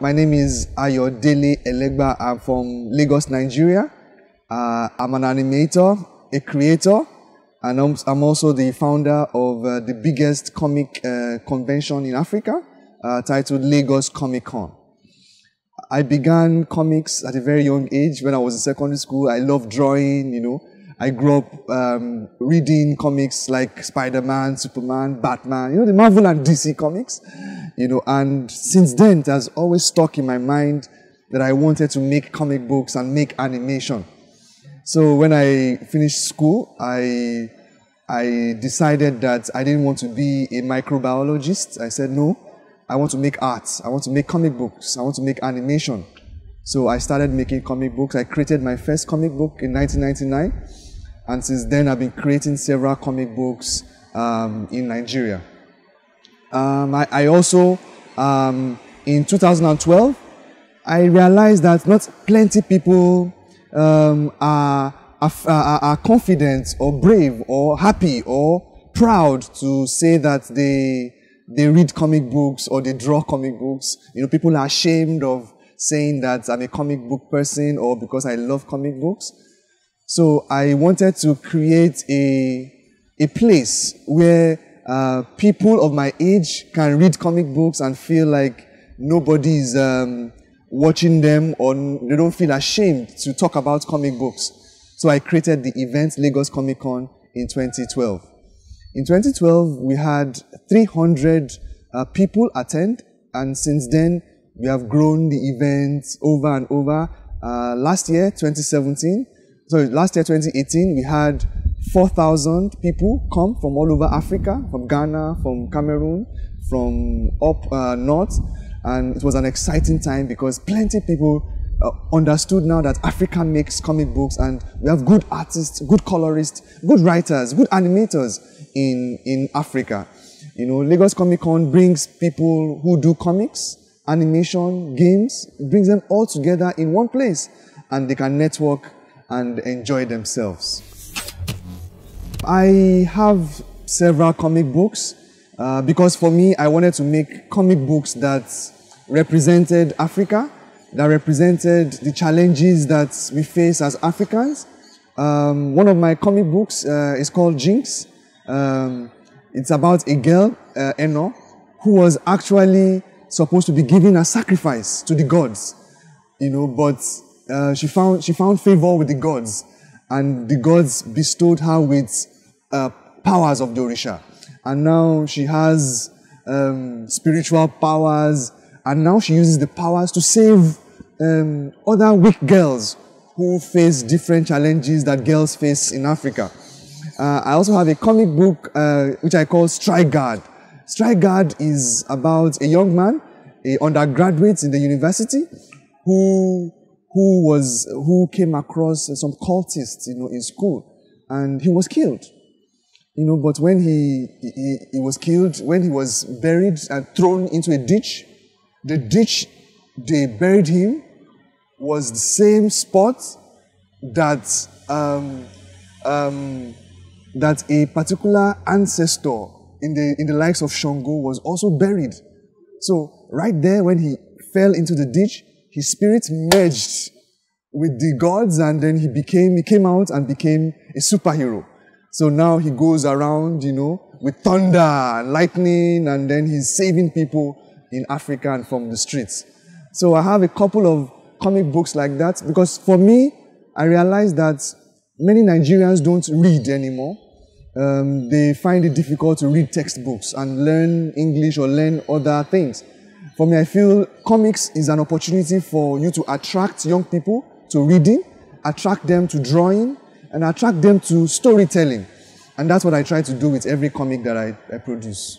My name is Ayodele Elegba. I'm from Lagos, Nigeria. Uh, I'm an animator, a creator, and I'm, I'm also the founder of uh, the biggest comic uh, convention in Africa, uh, titled Lagos Comic Con. I began comics at a very young age when I was in secondary school. I loved drawing, you know. I grew up um, reading comics like Spider-Man, Superman, Batman, you know, the Marvel and DC comics, you know, and since then it has always stuck in my mind that I wanted to make comic books and make animation. So when I finished school, I, I decided that I didn't want to be a microbiologist. I said, no, I want to make art. I want to make comic books. I want to make animation. So I started making comic books. I created my first comic book in 1999. And since then, I've been creating several comic books um, in Nigeria. Um, I, I, also, um, in 2012, I realized that not plenty people um, are, are, are, confident or brave or happy or proud to say that they, they read comic books or they draw comic books. You know, people are ashamed of saying that I'm a comic book person or because I love comic books. So I wanted to create a, a place where uh, people of my age can read comic books and feel like nobody is um, watching them or they don't feel ashamed to talk about comic books. So I created the event Lagos Comic Con in 2012. In 2012, we had 300 uh, people attend, and since then, we have grown the event over and over. Uh, last year, 2017, so last year, 2018, we had 4,000 people come from all over Africa, from Ghana, from Cameroon, from up uh, north. And it was an exciting time because plenty of people uh, understood now that Africa makes comic books and we have good artists, good colorists, good writers, good animators in, in Africa. You know, Lagos Comic Con brings people who do comics, animation, games, brings them all together in one place and they can network and enjoy themselves. I have several comic books uh, because for me, I wanted to make comic books that represented Africa, that represented the challenges that we face as Africans. Um, one of my comic books uh, is called Jinx. Um, it's about a girl, uh, Eno, who was actually supposed to be giving a sacrifice to the gods, you know, but uh, she found she found favor with the gods, and the gods bestowed her with uh, powers of the Orisha, and now she has um, spiritual powers, and now she uses the powers to save um, other weak girls who face different challenges that girls face in Africa. Uh, I also have a comic book uh, which I call Strikeguard. Strike Guard is about a young man, a undergraduate in the university, who who was who came across some cultists, you know, in school, and he was killed. You know, but when he, he, he was killed, when he was buried and thrown into a ditch, the ditch they buried him was the same spot that um, um, that a particular ancestor in the in the likes of Shango was also buried. So right there, when he fell into the ditch, his spirit merged with the gods and then he became, he came out and became a superhero. So now he goes around, you know, with thunder and lightning and then he's saving people in Africa and from the streets. So I have a couple of comic books like that because for me, I realized that many Nigerians don't read anymore. Um, they find it difficult to read textbooks and learn English or learn other things. For me, I feel comics is an opportunity for you to attract young people to reading, attract them to drawing, and attract them to storytelling. And that's what I try to do with every comic that I, I produce.